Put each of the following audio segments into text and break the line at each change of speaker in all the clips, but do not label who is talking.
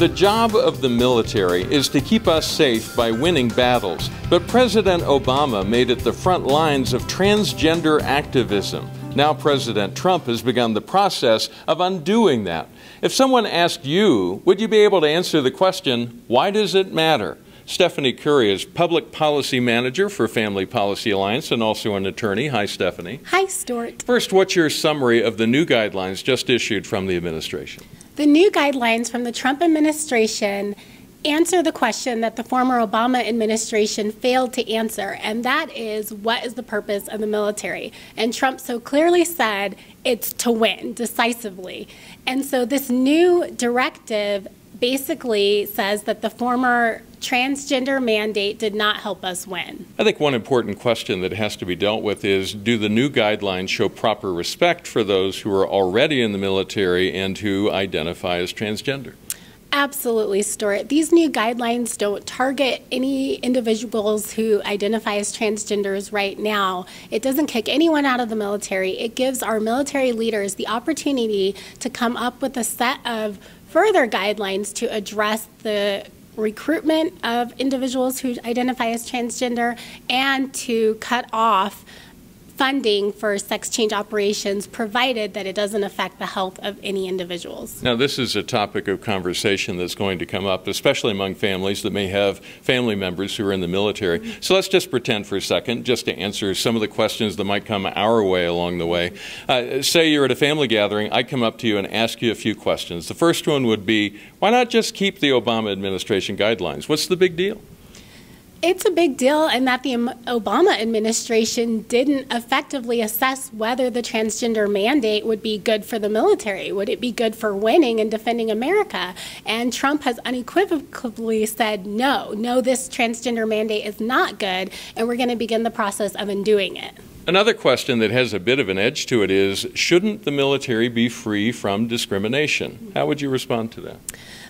The job of the military is to keep us safe by winning battles, but President Obama made it the front lines of transgender activism. Now, President Trump has begun the process of undoing that. If someone asked you, would you be able to answer the question, why does it matter? Stephanie Curry is Public Policy Manager for Family Policy Alliance and also an attorney. Hi, Stephanie.
Hi, Stuart.
First, what's your summary of the new guidelines just issued from the administration?
The new guidelines from the Trump administration answer the question that the former Obama administration failed to answer, and that is what is the purpose of the military? And Trump so clearly said it's to win decisively. And so this new directive basically says that the former transgender mandate did not help us win.
I think one important question that has to be dealt with is do the new guidelines show proper respect for those who are already in the military and who identify as transgender?
Absolutely, Stuart. These new guidelines don't target any individuals who identify as transgenders right now. It doesn't kick anyone out of the military. It gives our military leaders the opportunity to come up with a set of further guidelines to address the recruitment of individuals who identify as transgender and to cut off funding for sex change operations provided that it doesn't affect the health of any individuals.
Now, this is a topic of conversation that's going to come up, especially among families that may have family members who are in the military. Mm -hmm. So let's just pretend for a second, just to answer some of the questions that might come our way along the way. Uh, say you're at a family gathering, I come up to you and ask you a few questions. The first one would be why not just keep the Obama administration guidelines? What's the big deal?
It's a big deal, and that the Obama administration didn't effectively assess whether the transgender mandate would be good for the military. Would it be good for winning and defending America? And Trump has unequivocally said, no, no, this transgender mandate is not good, and we're going to begin the process of undoing it.
Another question that has a bit of an edge to it is shouldn't the military be free from discrimination? How would you respond to that?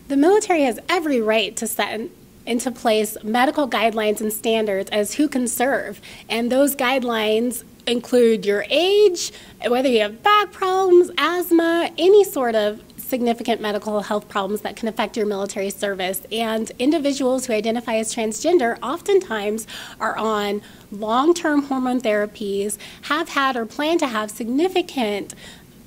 The military has every right to set into place medical guidelines and standards as who can serve. And those guidelines include your age, whether you have back problems, asthma, any sort of significant medical health problems that can affect your military service. And individuals who identify as transgender oftentimes are on long term hormone therapies, have had or plan to have significant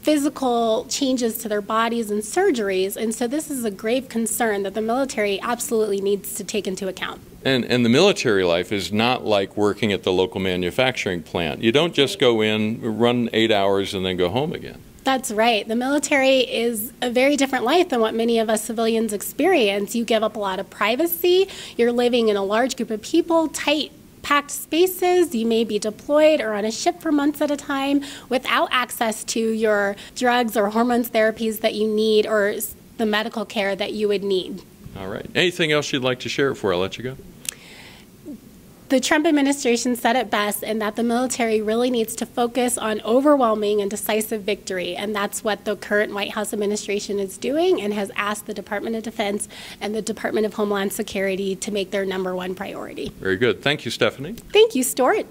physical changes to their bodies and surgeries. And so this is a grave concern that the military absolutely needs to take into account.
And, and the military life is not like working at the local manufacturing plant. You don't just go in, run eight hours, and then go home again.
That's right. The military is a very different life than what many of us civilians experience. You give up a lot of privacy. You're living in a large group of people, tight packed spaces. You may be deployed or on a ship for months at a time without access to your drugs or hormones therapies that you need or the medical care that you would need.
All right. Anything else you'd like to share before I let you go?
The Trump administration said it best in that the military really needs to focus on overwhelming and decisive victory. And that's what the current White House administration is doing and has asked the Department of Defense and the Department of Homeland Security to make their number one priority.
Very good. Thank you, Stephanie.
Thank you, Stuart.